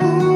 Oh.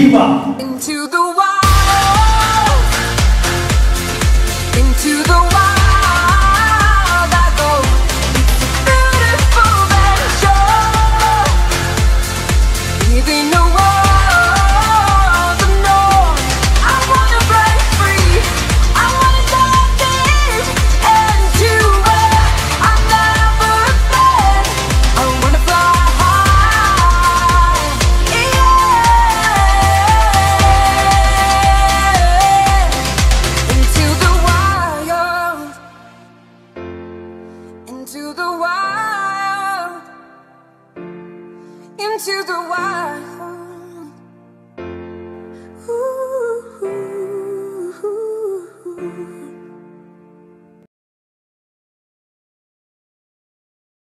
Into the into the wild.